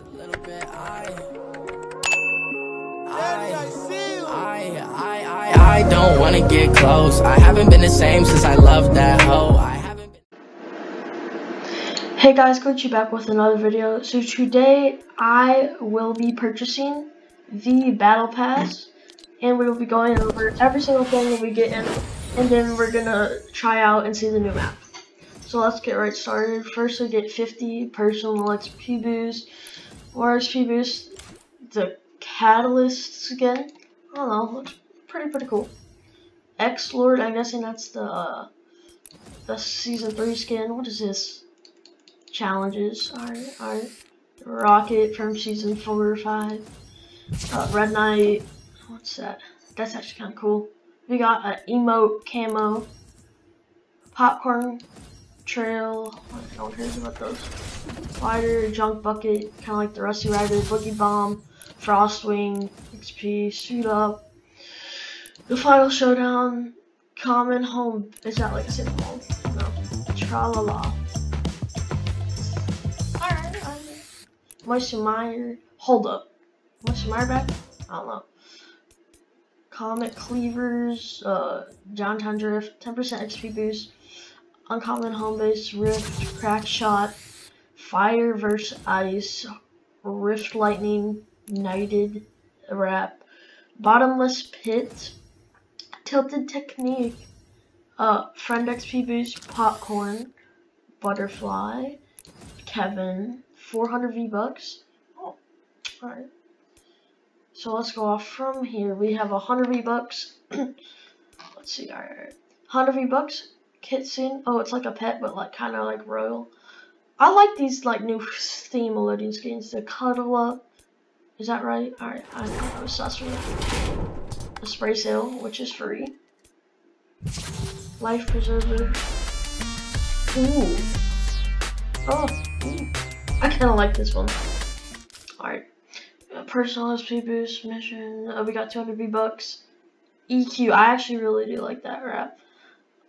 just a little bit. I, I, I, I, I, I don't wanna get close. I haven't been the same since I loved that hoe. I haven't been. Hey guys, Glutchi back with another video. So today I will be purchasing the Battle Pass and we will be going over every single thing that we get in and then we're gonna try out and see the new map. So let's get right started. First we get 50 personal XP boost, XP boost, the Catalyst skin. I don't know, looks pretty pretty cool. X Lord, I'm guessing that's the uh, the season three skin. What is this? Challenges. Alright, alright. Rocket from season four or five. Uh, Red Knight. What's that? That's actually kind of cool. We got an emote camo. Popcorn trail. No one cares about those. Spider, junk bucket, kind of like the Rusty Rider, boogie bomb, frostwing, XP, suit up. The final showdown, common home. Is that like simple home? No. Tra la la. Alright, alright. Moisty Mire. Hold up. Moisty Mire back? I don't know. Comet Cleavers, uh, Downtown Drift, 10% XP boost. Uncommon Home Base, Rift, Crack Shot, Fire versus Ice, Rift Lightning, Knighted Wrap, Bottomless Pit, Tilted Technique, uh, Friend XP Boost, Popcorn, Butterfly, Kevin, 400 V-Bucks. Oh, alright. So let's go off from here. We have 100 V-Bucks. let's see, alright. 100 V-Bucks, Kitsune. Oh, it's like a pet, but like kind of like royal. I like these like new theme loading skins. The Cuddle Up. Is that right? Alright, I know I was sus with The Spray Sail, which is free. Life Preserver. Ooh. Oh, ooh. I kind of like this one. Alright. Personal SP boost mission. Oh, we got 200 V-Bucks. EQ. I actually really do like that wrap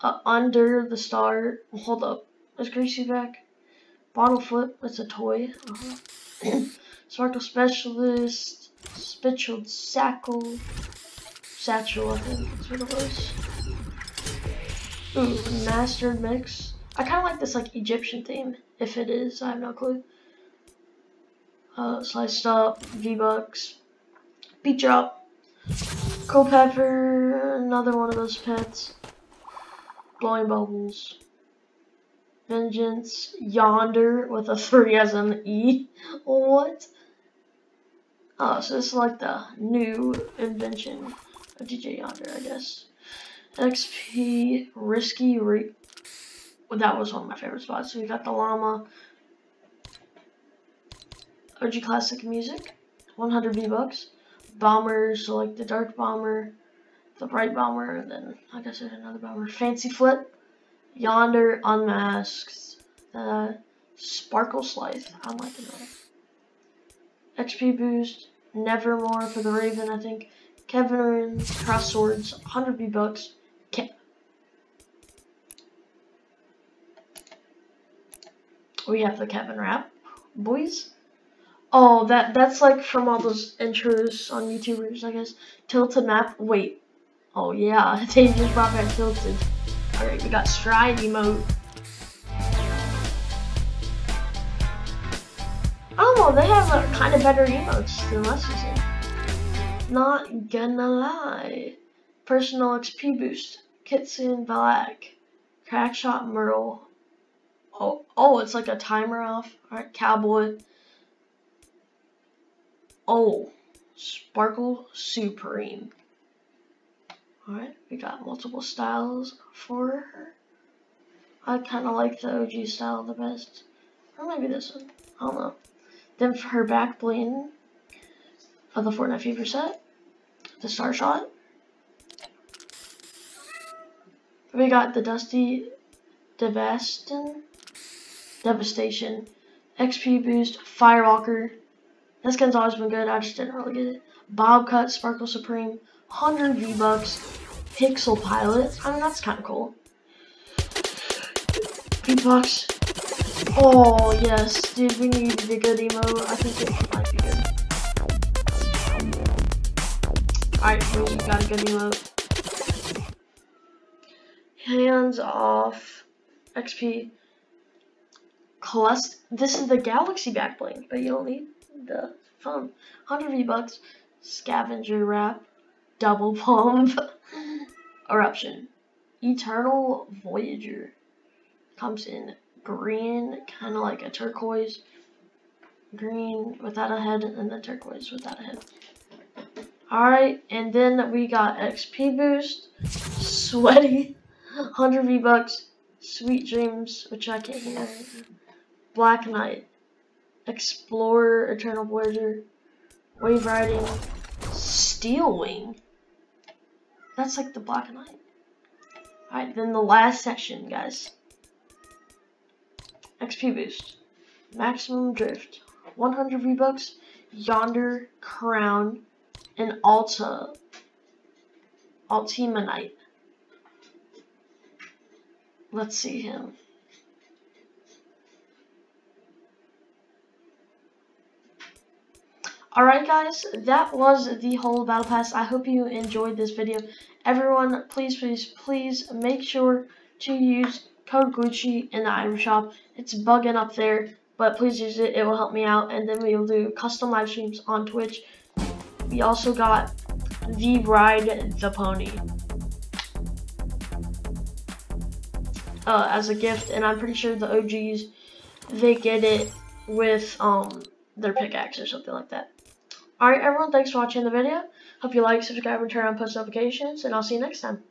uh, under the star. Hold up. Is Greasy back? Bottle flip. It's a toy. Uh -huh. Sparkle specialist. Spitchelled sackle. Satchel, I think that's what it was. Ooh, mastered mix. I kind of like this like Egyptian theme. If it is, I have no clue. Uh, sliced up, V-Bucks, beat drop, Culpepper, another one of those pets blowing bubbles. Vengeance, Yonder with a 3 as an E. What? Oh, so this is like the new invention of DJ Yonder, I guess. XP, Risky Re well, that was one of my favorite spots. So we got the llama. OG Classic Music, 100 V-Bucks. Bombers, so like the Dark Bomber, the Bright Bomber, and then, like I said, another Bomber. Fancy Flip, Yonder, Unmasked, uh, Sparkle Slice, I like another. XP Boost, Nevermore for the Raven, I think. Kevin Cross Swords, 100 V-Bucks. Ke we have the Kevin Wrap, boys. Oh, that that's like from all those intros on YouTubers, I guess. Tilted map. Wait, Oh yeah, they just brought back Tilted. Alright, we got Stride emote. Oh, they have uh, a kind of better emotes than last season. Not gonna lie. Personal XP boost. Kitsune Black. Crackshot Merle. Oh, oh, it's like a timer off. Alright, Cowboy. Oh, Sparkle Supreme. Alright, we got multiple styles for her. I kind of like the OG style the best. Or maybe this one. I don't know. Then for her back bling of the Fortnite Fever set. The Star Shot. We got the Dusty Devastin. Devastation. XP Boost. Firewalker. This gun's always been good. I just didn't really get it. Bob Cut. Sparkle Supreme. 100 V-Bucks, Pixel Pilot. I mean, that's kind of cool. V-Bucks. Oh, yes. Dude, we need the good emote. I think it might be good. Alright, we got a good emote. Hands off. XP. Cluster. This is the Galaxy backbling, but you don't need the phone. 100 V-Bucks. Scavenger Wrap. Double pump. Eruption. Eternal Voyager. Comes in green, kind of like a turquoise. Green without a head, and then turquoise without a head. Alright, and then we got XP boost, sweaty, 100 V-Bucks, Sweet Dreams, which I can't hear, Black Knight, Explorer, Eternal Voyager, Wave Riding, Steel Wing. That's like the Black Knight. Alright, then the last section, guys. XP boost. Maximum drift. 100 V-Bucks. Yonder Crown and Ultima Knight. Let's see him. Alright guys, that was the whole Battle Pass. I hope you enjoyed this video. Everyone, please, please, please make sure to use code Glutchi in the item shop. It's bugging up there, but please use it. It will help me out. And then we'll do custom live streams on Twitch we also got the Ride the Pony uh, as a gift, and I'm pretty sure the OGs they get it with um their pickaxe or something like that. Alright, everyone, thanks for watching the video. Hope you like, subscribe, and turn on post notifications, and I'll see you next time.